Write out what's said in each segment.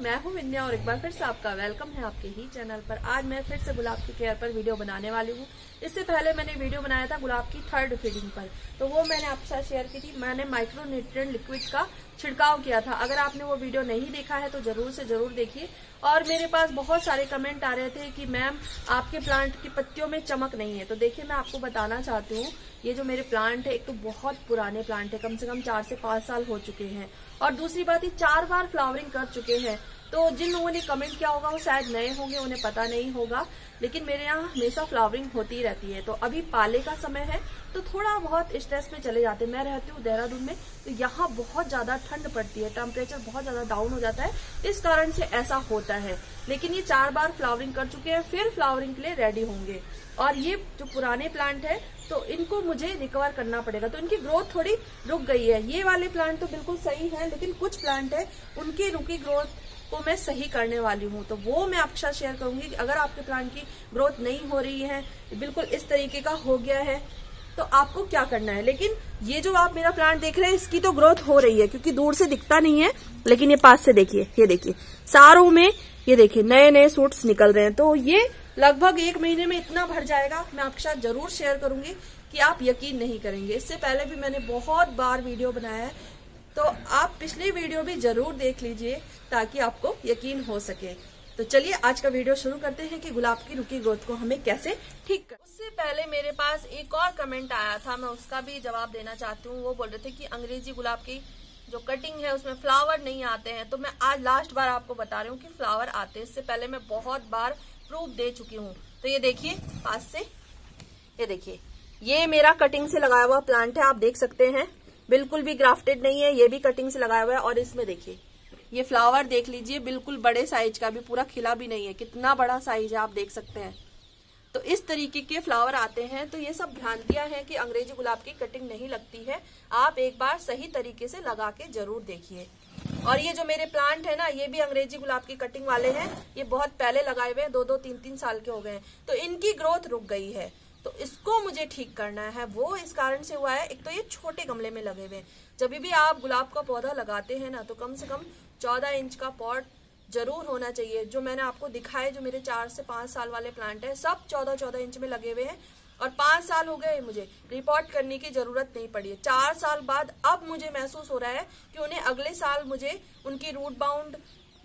मैं हूँ विन्या और एक बार फिर से आपका वेलकम है आपके ही चैनल पर। आज मैं फिर से गुलाब की केयर पर वीडियो बनाने वाली हूँ। इससे पहले मैंने वीडियो बनाया था गुलाब की थर्ड फीडिंग पर। तो वो मैंने आपके साथ शेयर की थी। मैंने माइक्रो लिक्विड का छिड़काव किया था। अगर आपने वो वीडियो नहीं देखा है तो ज़रूर से ज़रूर देखिए। और मेरे पास बहुत सारे कमेंट आ रहे थे कि, मैम, आपके प्लांट की पत्तियों में चमक नहीं है। तो देखिए, मैं आपको बताना चाहती हूँ, ये जो मेरे प्लांट है, एक तो बहुत पुराने प्लांट है, कम से कम चार से पाँच साल हो चुके हैं। और दूसरी बात, ये चार बार फ्लावरिंग कर चुके हैं। तो जिन लोगों ने कमेंट किया होगा, वो शायद नए होंगे, उन्हें पता नहीं होगा, लेकिन मेरे यहाँ हमेशा फ्लावरिंग होती रहती है। तो अभी पाले का समय है तो थोड़ा बहुत स्ट्रेस में चले जाते हैं। मैं रहती हूँ देहरादून में तो यहाँ बहुत ज़्यादा ठंड पड़ती है टेम्परेचर बहुत ज़्यादा डाउन हो जाता है। इस कारण से ऐसा होता है। लेकिन ये चार बार फ्लावरिंग कर चुके हैं, फिर फ्लावरिंग के लिए रेडी होंगे। और ये जो पुराने प्लांट है तो इनको मुझे रिकवर करना पड़ेगा। तो इनकी ग्रोथ थोड़ी रुक गई है। ये वाले प्लांट तो बिल्कुल सही है, लेकिन कुछ प्लांट है, उनकी रुकी ग्रोथ को मैं सही करने वाली हूँ तो वो मैं आपके साथ शेयर करूँगी अगर आपके प्लांट की ग्रोथ नहीं हो रही है, बिल्कुल इस तरीके का हो गया है तो आपको क्या करना है? लेकिन ये जो आप मेरा प्लांट देख रहे हैं, इसकी तो ग्रोथ हो रही है, क्योंकि दूर से दिखता नहीं है, लेकिन ये पास से देखिए, ये देखिए। सारों में, ये देखिए नए नए सूट्स निकल रहे हैं तो ये लगभग एक महीने में इतना भर जाएगा, मैं आपके साथ ज़रूर शेयर करूँगी कि आप यकीन नहीं करेंगे। इससे पहले भी मैंने बहुत बार वीडियो बनाया है तो आप पिछली वीडियो भी ज़रूर देख लीजिए ताकि आपको यकीन हो सके। तो चलिए, आज का वीडियो शुरू करते हैं कि गुलाब की रुकी ग्रोथ को हमें कैसे ठीक कर उससे पहले मेरे पास एक और कमेंट आया था, मैं उसका भी जवाब देना चाहती हूँ। वो बोल रहे थे कि अंग्रेज़ी गुलाब की जो कटिंग है, उसमें फ्लावर नहीं आते हैं। तो मैं आज लास्ट बार आपको बता रही हूँ कि फ्लावर आते हैं। इससे पहले मैं बहुत बार प्रूफ दे चुकी हूँ। तो ये देखिए, पास से, ये देखिए। ये मेरा कटिंग से लगाया हुआ प्लांट है, आप देख सकते हैं। बिल्कुल भी ग्राफ्टेड नहीं है, ये भी कटिंग से लगाया हुआ है और इसमें देखिए। ये फ्लावर देख लीजिए, बिल्कुल बड़े साइज़ का भी, पूरा खिला भी नहीं है। कितना बड़ा साइज़ है, आप देख सकते हैं। तो इस तरीके के फ्लावर आते हैं तो ये सब भ्रांतियाँ हैं कि अंग्रेज़ी गुलाब की कटिंग नहीं लगती है। आप एक बार सही तरीके से लगा के ज़रूर देखिए। और ये जो मेरे प्लांट है ना, ये भी अंग्रेज़ी गुलाब की कटिंग वाले हैं। ये बहुत पहले लगाए हुए हैं, दो दो, तीन तीन साल के हो गए हैं। तो इनकी ग्रोथ रुक गई है। तो इसको मुझे ठीक करना है। वो इस कारण से हुआ है, एक तो ये छोटे गमले में लगे हुए हैं। जब भी आप गुलाब का पौधा लगाते हैं ना तो कम से कम चौदह इंच का पॉट ज़रूर होना चाहिए। जो मैंने आपको दिखाए, जो मेरे चार से पाँच साल वाले प्लांट है, सब चौदह चौदह इंच में लगे हुए हैं। और पाँच साल हो गए मुझे रिपोर्ट करने की ज़रूरत नहीं पड़ी है। चार साल बाद अब मुझे महसूस हो रहा है कि उन्हें अगले साल मुझे उनकी रूट बाउंड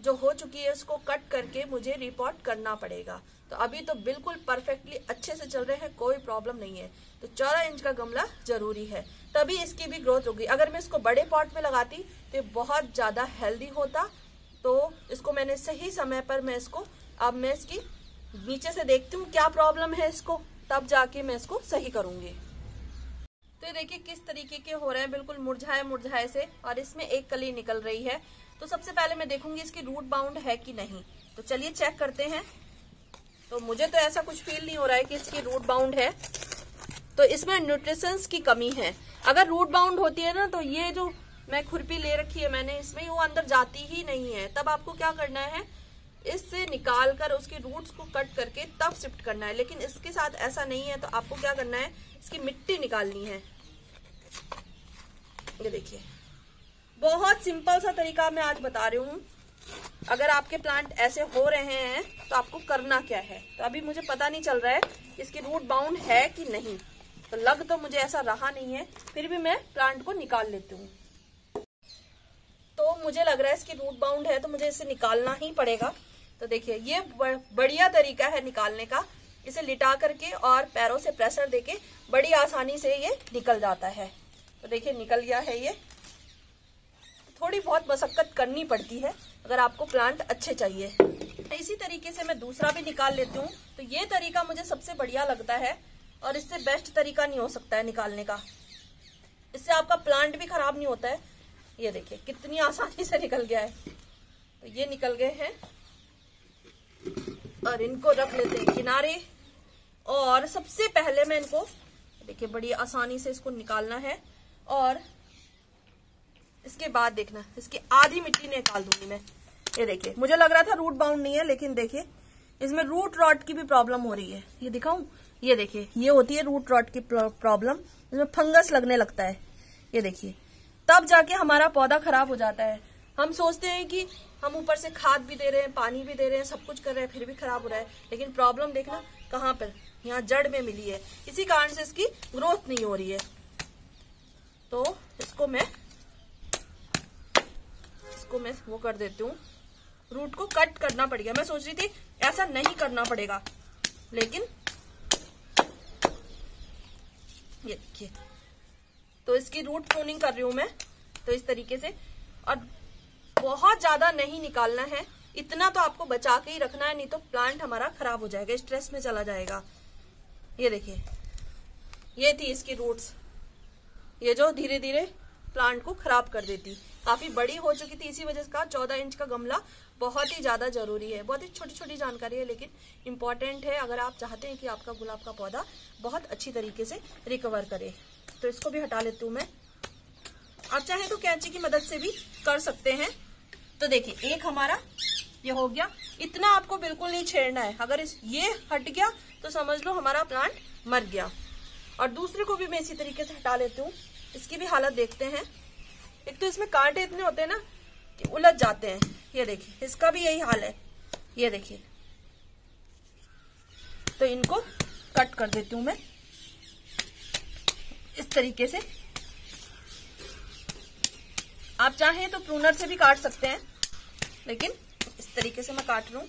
जो हो चुकी है, उसको कट करके मुझे रिपोर्ट करना पड़ेगा। तो अभी तो बिल्कुल परफेक्टली अच्छे से चल रहे हैं, कोई प्रॉब्लम नहीं है। तो चौदह इंच का गमला ज़रूरी है। तभी इसकी भी ग्रोथ होगी। अगर मैं इसको बड़े पॉट में लगाती तो बहुत ज़्यादा हेल्दी होता। तो इसको मैंने सही समय पर मैं इसको, अब मैं इसकी नीचे से देखती हूँ क्या प्रॉब्लम है इसको, तब जाके मैं इसको सही करूँगी। तो ये देखिए किस तरीके के हो रहे हैं, बिल्कुल मुरझाए मुरझाए से, और इसमें एक कली निकल रही है। तो सबसे पहले मैं देखूँगी इसकी रूट बाउंड है कि नहीं। तो चलिए चेक करते हैं। तो मुझे तो ऐसा कुछ फील नहीं हो रहा है कि इसकी रूट बाउंड है। तो इसमें न्यूट्रिशंस की कमी है। अगर रूट बाउंड होती है ना तो ये जो मैं खुरपी ले रखी है मैंने, इसमें वो अंदर जाती ही नहीं है। तब आपको क्या करना है? इससे निकाल कर उसके रूट्स को कट करके तब शिफ्ट करना है। लेकिन इसके साथ ऐसा नहीं है तो आपको क्या करना है? इसकी मिट्टी निकालनी है। ये देखिए। बहुत सिंपल सा तरीका मैं आज बता रही हूँ। अगर आपके प्लांट ऐसे हो रहे हैं तो आपको करना क्या है? तो अभी मुझे पता नहीं चल रहा है इसकी रूट बाउंड है कि नहीं। तो लग तो मुझे ऐसा रहा नहीं है, फिर भी मैं प्लांट को निकाल लेती हूँ। तो मुझे लग रहा है इसकी रूट बाउंड है तो मुझे इसे निकालना ही पड़ेगा। तो देखिए, ये बढ़िया तरीका है निकालने का। इसे लिटा करके और पैरों से प्रेशर देके बड़ी आसानी से ये निकल जाता है। तो देखिए, निकल गया है ये। थोड़ी बहुत मशक्कत करनी पड़ती है, अगर आपको प्लांट अच्छे चाहिए। इसी तरीके से मैं दूसरा भी निकाल लेती हूँ। तो ये तरीका मुझे सबसे बढ़िया लगता है, और इससे बेस्ट तरीका नहीं हो सकता है निकालने का। इससे आपका प्लांट भी खराब नहीं होता है। ये देखिए, कितनी आसानी से निकल गया है। तो ये निकल गए हैं। और इनको रख लेते हैं किनारे। और सबसे पहले मैं इनको, देखिए बड़ी आसानी से इसको निकालना है। और इसके बाद देखना, इसकी आधी मिट्टी निकाल दूँगी मैं। ये देखिए, मुझे लग रहा था रूट बाउंड नहीं है, लेकिन देखिए, इसमें रूट रॉट की भी प्रॉब्लम हो रही है। ये दिखाऊँ? ये देखिए, ये होती है रूट रॉट की प्रॉब्लम इसमें फंगस लगने लगता है। ये देखिए, तब जाके हमारा पौधा खराब हो जाता है। हम सोचते हैं कि हम ऊपर से खाद भी दे रहे हैं, पानी भी दे रहे हैं, सब कुछ कर रहे हैं, फिर भी खराब हो रहा है। लेकिन प्रॉब्लम देखना कहाँ पर? यहाँ जड़ में मिली है। इसी कारण से इसकी ग्रोथ नहीं हो रही है। तो इसको मैं इसको मैं वो कर देती हूँ। रूट को कट करना पड़ेगा मैं सोच रही थी ऐसा नहीं करना पड़ेगा। लेकिन ये देखिए। तो इसकी रूट प्रूनिंग कर रही हूँ मैं। तो इस तरीके से। और बहुत ज़्यादा नहीं निकालना है। इतना तो आपको बचा के ही रखना है, नहीं तो प्लांट हमारा खराब हो जाएगा स्ट्रेस में चला जाएगा। ये देखिए, ये थी इसकी रूट्स ये जो धीरे धीरे प्लांट को खराब कर देती। काफ़ी बड़ी हो चुकी थी, इसी वजह का चौदह इंच का गमला बहुत ही ज़्यादा ज़रूरी है। बहुत ही छोटी छोटी जानकारी है, लेकिन इम्पोर्टेंट है। अगर आप चाहते हैं कि आपका गुलाब का पौधा बहुत अच्छी तरीके से रिकवर करे तो इसको भी हटा लेती हूँ मैं। आप चाहे तो कैंची की मदद से भी कर सकते हैं। तो देखिए, एक हमारा ये हो गया। इतना आपको बिल्कुल नहीं छेड़ना है। अगर इस, ये हट गया तो समझ लो हमारा प्लांट मर गया। और दूसरे को भी मैं इसी तरीके से हटा लेती हूँ। इसकी भी हालत देखते हैं। एक तो इसमें कांटे इतने होते हैं ना, कि उलझ जाते हैं। ये देखिए, इसका भी यही हाल है। ये देखिए। तो इनको कट कर देती हूँ मैं। इस तरीके से। आप चाहें तो प्रूनर से भी काट सकते हैं, लेकिन इस तरीके से मैं काट लू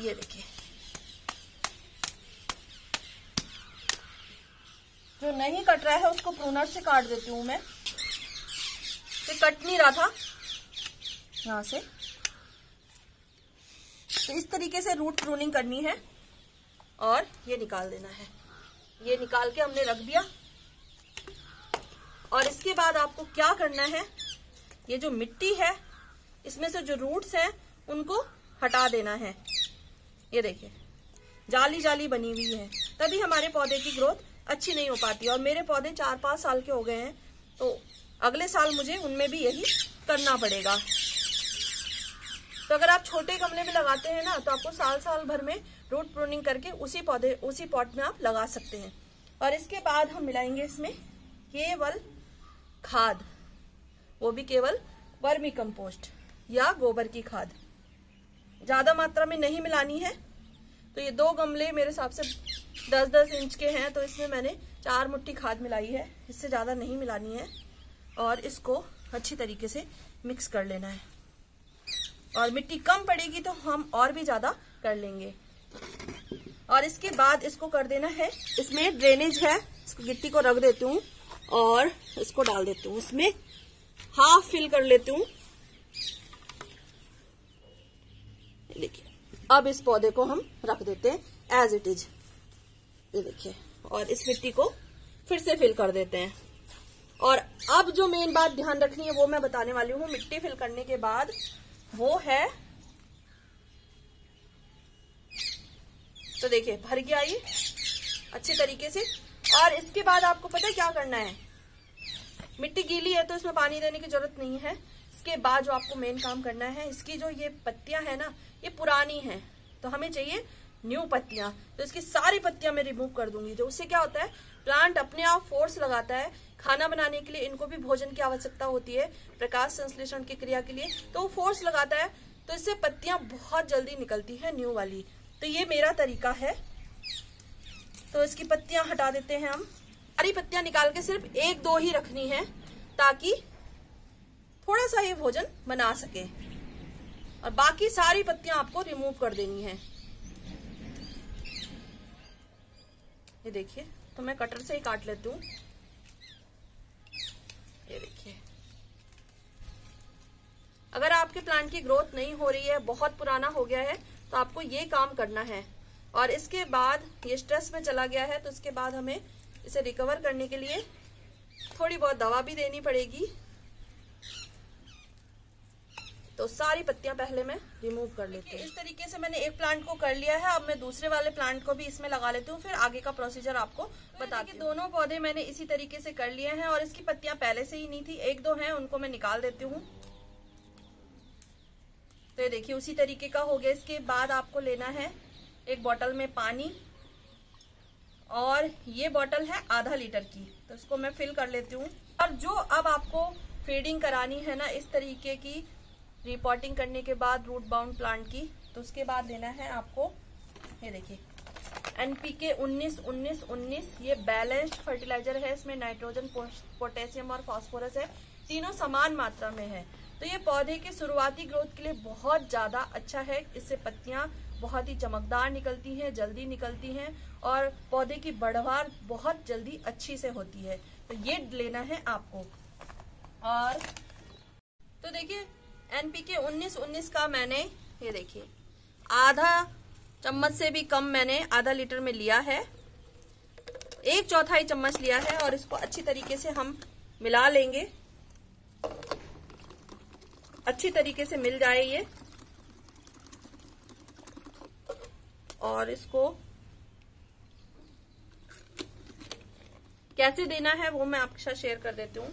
ये देखिए। जो नहीं कट रहा है, उसको प्रूनर से काट देती हूँ मैं। तो कट नहीं रहा था। यहाँ से। तो इस तरीके से रूट प्रूनिंग करनी है। और ये निकाल देना है। ये निकाल के हमने रख दिया। और इसके बाद आपको क्या करना है, ये जो मिट्टी है, इसमें से जो रूट्स हैं, उनको हटा देना है। ये देखिए जाली जाली बनी हुई है। तभी हमारे पौधे की ग्रोथ अच्छी नहीं हो पाती और मेरे पौधे चार पाँच साल के हो गए हैं तो अगले साल मुझे उनमें भी यही करना पड़ेगा। तो अगर आप छोटे गमले में लगाते हैं ना तो आपको साल साल भर में रूट प्रूनिंग करके उसी पौधे, उसी पॉट में आप लगा सकते हैं। और इसके बाद हम मिलाएँगे इसमें केवल खाद। वो भी केवल वर्मी कंपोस्ट या गोबर की खाद। ज़्यादा मात्रा में नहीं मिलानी है। तो ये दो गमले मेरे हिसाब से दस दस इंच के हैं तो इसमें मैंने चार मुट्ठी खाद मिलाई है। इससे ज़्यादा नहीं मिलानी है। और इसको अच्छी तरीके से मिक्स कर लेना है। और मिट्टी कम पड़ेगी तो हम और भी ज़्यादा कर लेंगे। और इसके बाद इसको कर देना है। इसमें ड्रेनेज है, इसको गिट्टी को रख देती हूँ और इसको डाल देती हूँ। इसमें हाफ़ फिल कर लेती हूँ। देखिए, अब इस पौधे को हम रख देते हैं एज इट इज़ ये देखिए, और इस मिट्टी को फिर से फिल कर देते हैं। और अब जो मेन बात ध्यान रखनी है, वो मैं बताने वाली हूँ। मिट्टी फिल करने के बाद वो है तो देखिए, भर गया ये। अच्छे तरीके से। और इसके बाद आपको पता है क्या करना है? मिट्टी गीली है तो इसमें पानी देने की ज़रूरत नहीं है। इसके बाद जो आपको मेन काम करना है, इसकी जो ये पत्तियाँ है ना, ये पुरानी है। तो हमें चाहिए न्यू पत्तियाँ। तो इसकी सारी पत्तियाँ मैं रिमूव कर दूँगी। तो उससे क्या होता है? प्लांट अपने आप फोर्स लगाता है। खाना बनाने के लिए इनको भी भोजन की आवश्यकता होती है, प्रकाश संश्लेषण की क्रिया के लिए। तो वो फोर्स लगाता है। तो इससे पत्तियाँ बहुत जल्दी निकलती है न्यू वाली। तो ये मेरा तरीका है। तो इसकी पत्तियाँ हटा देते हैं हम। सारी पत्तियाँ निकाल के सिर्फ़ एक दो ही रखनी है, ताकि थोड़ा सा ही भोजन बना सके। और बाकी सारी पत्तियाँ आपको रिमूव कर देनी है। ये देखिए तो मैं कटर से ही काट लेती हूँ। ये देखिए। अगर आपके प्लांट की ग्रोथ नहीं हो रही है, बहुत पुराना हो गया है तो आपको ये काम करना है। और इसके बाद ये स्ट्रेस में चला गया है तो इसके बाद हमें इसे रिकवर करने के लिए थोड़ी बहुत दवा भी देनी पड़ेगी। तो सारी पत्तियाँ पहले मैं रिमूव कर लेती हूँ। इस तरीके से मैंने एक प्लांट को कर लिया है। अब मैं दूसरे वाले प्लांट को भी इसमें लगा लेती हूँ फिर आगे का प्रोसीजर आपको तो बता के दोनों पौधे मैंने इसी तरीके से कर लिए हैं और इसकी पत्तियाँ पहले से ही नहीं थी एक दो हैं उनको मैं निकाल देती हूँ। तो ये देखिए, उसी तरीके का हो गया। इसके बाद आपको लेना है एक बॉटल में पानी और ये बॉटल है आधा लीटर की। तो इसको मैं फिल कर लेती हूँ। और जो अब आपको फीडिंग करानी है ना, इस तरीके की रिपोर्टिंग करने के बाद रूट बाउंड प्लांट की तो उसके बाद लेना है आपको, ये देखिए एनपीके 19 19 19 ये बैलेंस्ड फर्टिलाइज़र है, इसमें नाइट्रोजन पोटेशियम और फास्फोरस है। तीनों समान मात्रा में है। तो ये पौधे के शुरुआती ग्रोथ के लिए बहुत ज़्यादा अच्छा है। इससे पत्तियाँ बहुत ही चमकदार निकलती हैं, जल्दी निकलती हैं और पौधे की बढ़वार बहुत जल्दी अच्छी से होती है। तो ये लेना है आपको। और तो देखिए, एनपीके 19 19 का मैंने, ये देखिए, आधा चम्मच से भी कम मैंने आधा लीटर में लिया है। एक चौथाई चम्मच लिया है और इसको अच्छी तरीके से हम मिला लेंगे। अच्छी तरीके से मिल जाए ये। और इसको कैसे देना है वो मैं आपके साथ शेयर कर देती हूँ।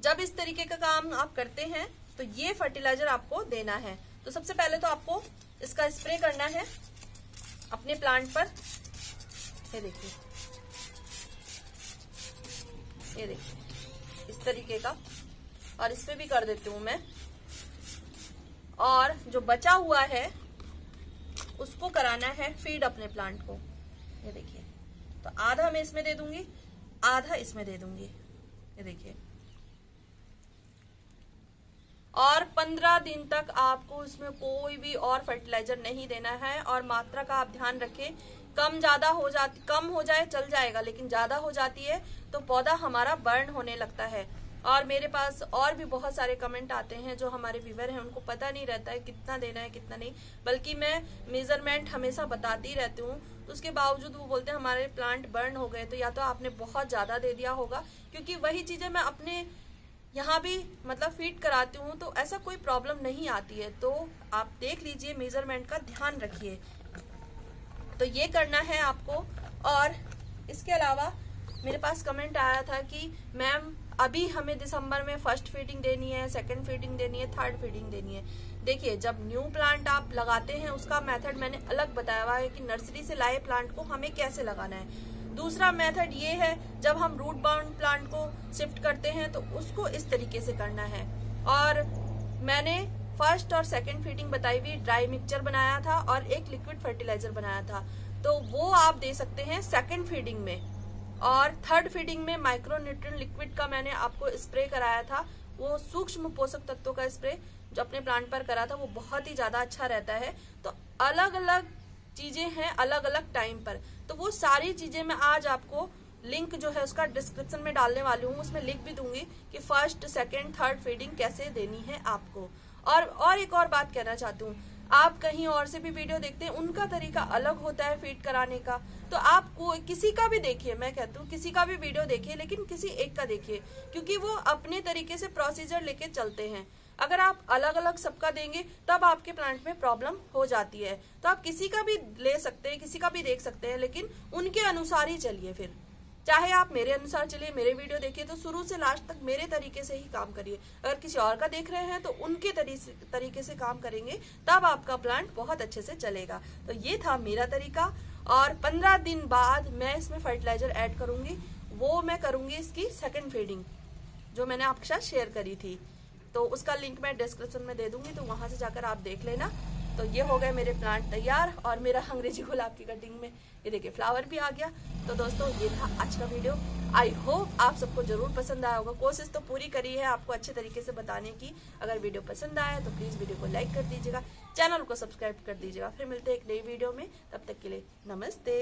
जब इस तरीके का काम आप करते हैं तो ये फर्टिलाइज़र आपको देना है। तो सबसे पहले तो आपको इसका स्प्रे करना है अपने प्लांट पर। ये देखिए। ये देखिए। इस तरीके का और इस भी कर देती हूँ मैं। और जो बचा हुआ है, उसको कराना है फ़ीड अपने प्लांट को। ये देखिए। तो आधा मैं इसमें दे दूँगी, आधा इसमें दे दूँगी। ये देखिए। और पंद्रह दिन तक आपको इसमें कोई भी और फर्टिलाइज़र नहीं देना है और मात्रा का आप ध्यान रखें। कम ज़्यादा हो जाती, कम हो जाए, चल जाएगा, लेकिन ज़्यादा हो जाती है तो पौधा हमारा बर्न होने लगता है। और मेरे पास और भी बहुत सारे कमेंट आते हैं जो हमारे व्यूवर हैं, उनको पता नहीं रहता है कितना देना है, कितना नहीं। बल्कि मैं मेज़रमेंट हमेशा बताती रहती हूँ। तो उसके बावजूद वो बोलते हैं, हमारे प्लांट बर्न हो गए तो या तो आपने बहुत ज़्यादा दे दिया होगा। क्योंकि वही चीज़ें मैं अपने यहाँ भी मतलब फ़ीड कराती हूँ तो ऐसा कोई प्रॉब्लम नहीं आती है। तो आप देख लीजिए मेज़रमेंट का ध्यान रखिए। तो ये करना है आपको। और इसके अलावा मेरे पास कमेंट आया था कि, मैम अभी हमें दिसंबर में फ़र्स्ट फीडिंग देनी है सेकंड फीडिंग देनी है थर्ड फीडिंग देनी है। देखिए, जब न्यू प्लांट आप लगाते हैं, उसका मेथड मैंने अलग बताया हुआ है कि नर्सरी से लाए प्लांट को हमें कैसे लगाना है। दूसरा मेथड ये है, जब हम रूट बाउंड प्लांट को शिफ्ट करते हैं तो उसको इस तरीके से करना है। और मैंने फ़र्स्ट और सेकंड फीडिंग बताई हुई ड्राई मिक्सचर बनाया था और एक लिक्विड फर्टिलाइज़र बनाया था। तो वो आप दे सकते हैं सेकंड फीडिंग में। और थर्ड फीडिंग में माइक्रोन्यूट्रिएंट लिक्विड का मैंने आपको स्प्रे कराया था, वो सूक्ष्म पोषक तत्वों का स्प्रे जो अपने प्लांट पर करा था, वो बहुत ही ज़्यादा अच्छा रहता है। तो अलग अलग चीज़ें हैं अलग अलग टाइम पर। तो वो सारी चीज़ें मैं आज आपको लिंक जो है उसका डिस्क्रिप्शन में डालने वाली हूँ, उसमें लिख भी दूँगी कि फ़र्स्ट सेकेंड थर्ड फीडिंग कैसे देनी है आपको। और और एक और बात कहना चाहती हूँ आप कहीं और से भी वीडियो देखते हैं, उनका तरीका अलग होता है फ़ीड कराने का। तो आप किसी का भी देखिए, मैं कहती हूँ, किसी का भी वीडियो देखिए, लेकिन किसी एक का देखिए, क्योंकि वो अपने तरीके से प्रोसीजर लेके चलते हैं। अगर आप अलग अलग सबका देंगे, तब आपके प्लांट में प्रॉब्लम हो जाती है। तो आप किसी का भी ले सकते हैं, किसी का भी देख सकते हैं, लेकिन उनके अनुसार ही चलिए फिर। चाहे आप मेरे अनुसार चलिए, मेरे वीडियो देखिए तो शुरू से लास्ट तक मेरे तरीके से ही काम करिए। अगर किसी और का देख रहे हैं तो उनके तरीके से काम करेंगे, तब आपका प्लांट बहुत अच्छे से चलेगा। तो ये था मेरा तरीका, और पंद्रह दिन बाद मैं इसमें फर्टिलाइज़र ऐड करूँगी। वो मैं करूँगी इसकी सेकेंड फीडिंग जो मैंने आपके साथ शेयर करी थी। तो उसका लिंक मैं डिस्क्रिप्शन में दे दूँगी तो वहाँ से जाकर आप देख लेना। तो ये हो गए मेरे प्लांट तैयार और मेरा अंग्रेज़ी गुलाब की कटिंग में ये देखिए फ्लावर भी आ गया। तो दोस्तों, ये था आज का वीडियो आई होप आप सबको ज़रूर पसंद आया होगा। कोशिश तो पूरी करी है आपको अच्छे तरीके से बताने की। अगर वीडियो पसंद आया तो प्लीज़ वीडियो को लाइक कर दीजिएगा। चैनल को सब्सक्राइब कर दीजिएगा। फिर मिलते हैं एक नई वीडियो में। तब तक के लिए नमस्ते।